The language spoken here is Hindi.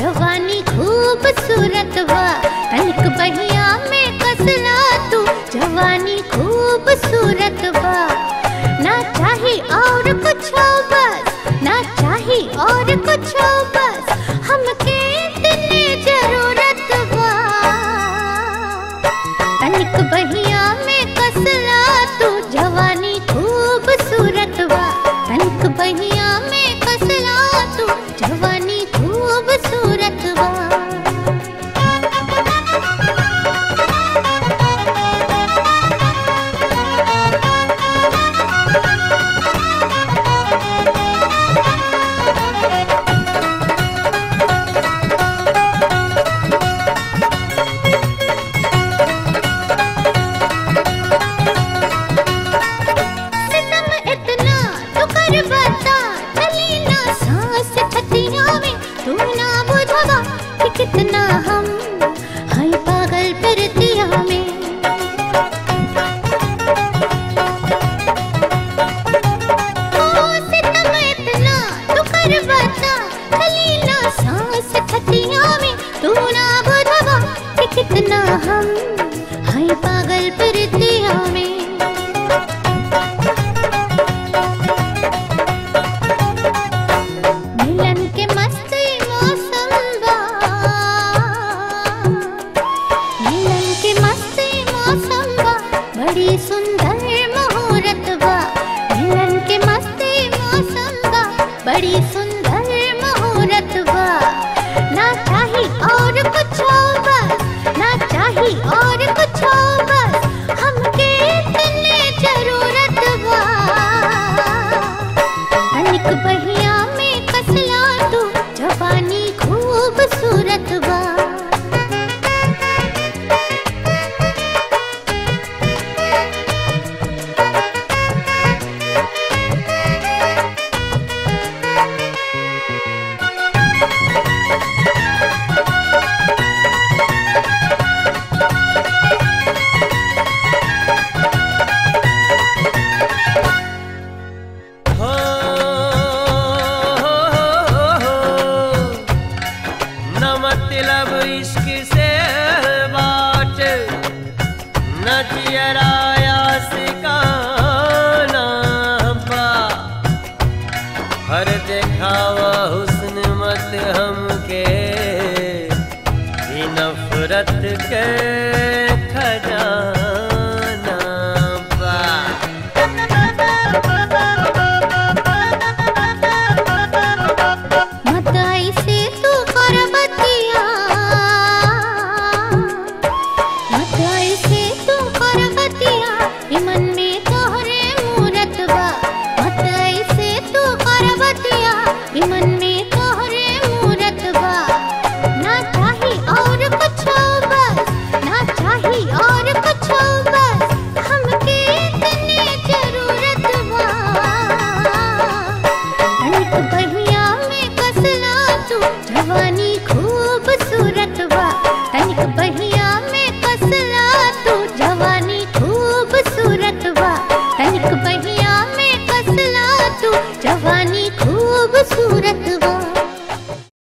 जवानी खूबसूरत बहिया में कसला तू। जवानी खूबसूरत ना चाहे और कुछ हो बस, ना चाहे और कुछ हो बस। कितना हम हाई पागल फिरते Только सूरत के